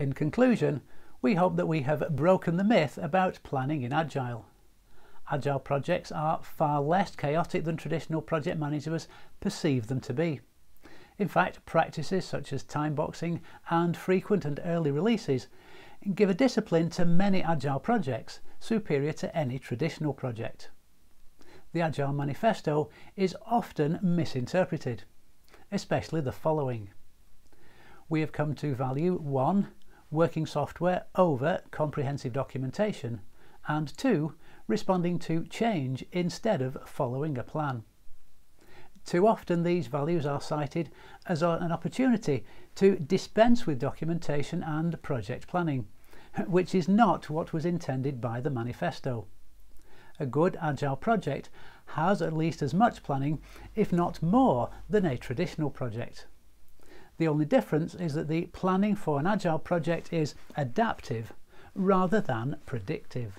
In conclusion, we hope that we have broken the myth about planning in Agile. Agile projects are far less chaotic than traditional project managers perceive them to be. In fact, practices such as time boxing and frequent and early releases give a discipline to many Agile projects superior to any traditional project. The Agile Manifesto is often misinterpreted, especially the following. We have come to value 1 working software over comprehensive documentation, and two, responding to change instead of following a plan. Too often these values are cited as an opportunity to dispense with documentation and project planning, which is not what was intended by the manifesto. A good Agile project has at least as much planning, if not more, than a traditional project. The only difference is that the planning for an Agile project is adaptive rather than predictive.